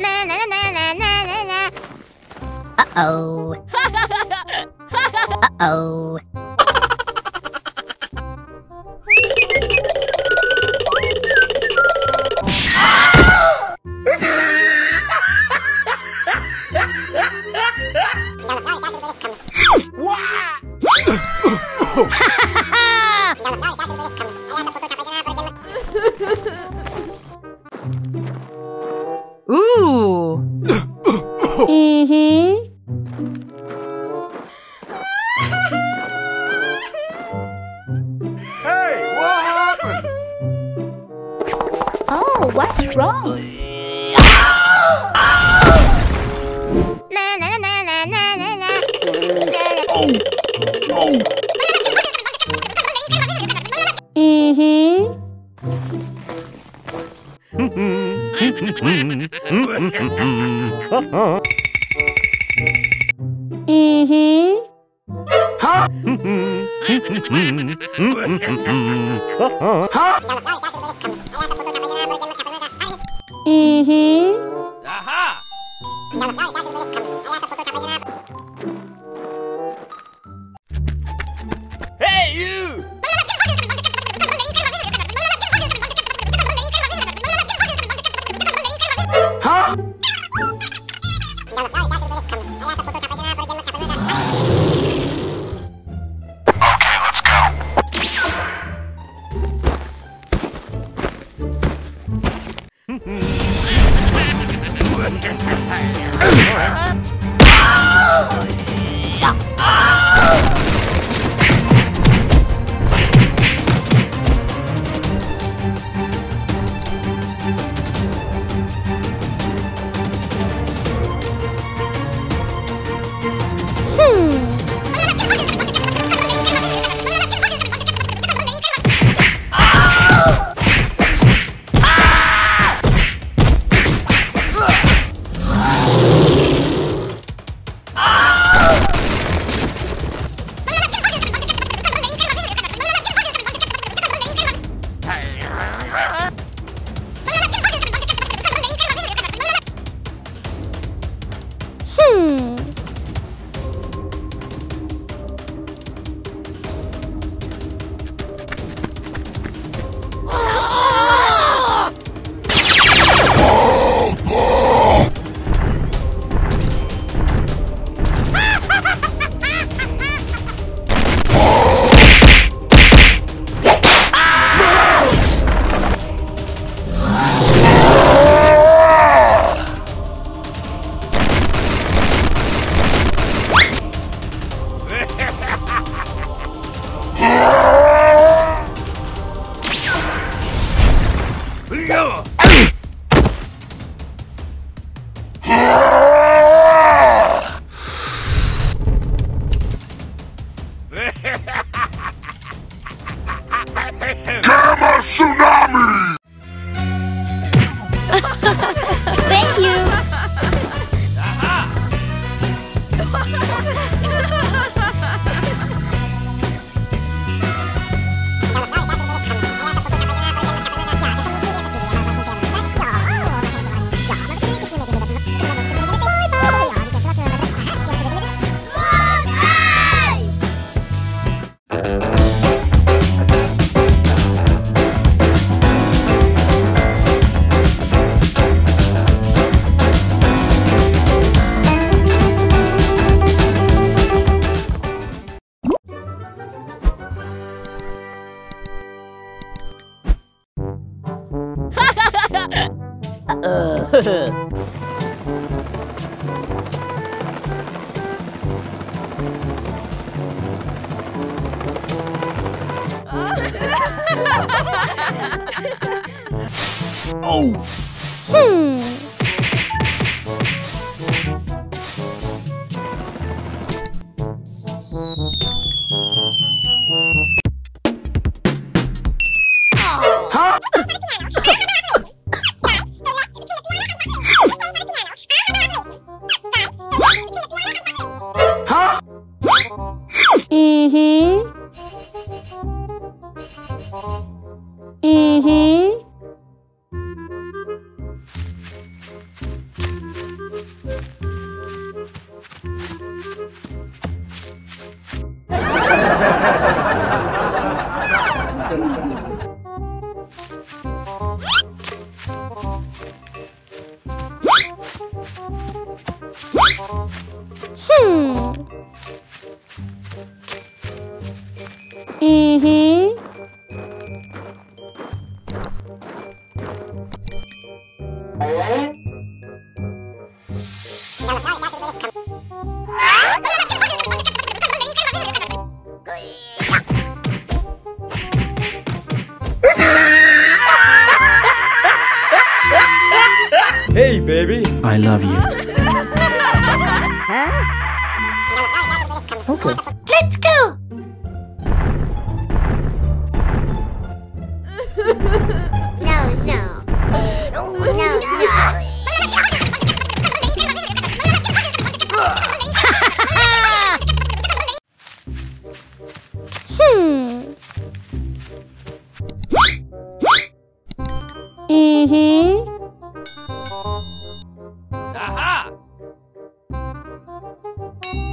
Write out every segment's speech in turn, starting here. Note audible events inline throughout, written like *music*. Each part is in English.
Na na na na na na na. Uh-oh. *laughs* Uh-oh. Mm-hmm. Aha! *laughs* Hmm. Mm-hmm. Hey, baby. I love you. Okay. Let's go! no, no. No, no. *laughs*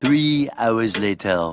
Three hours later.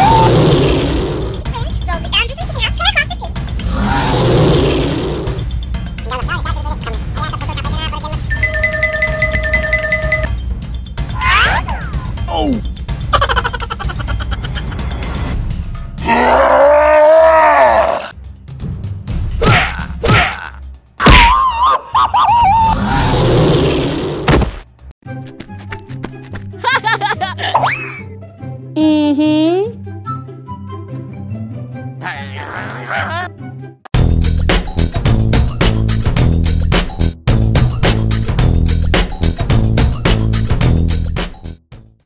Ha ha ha!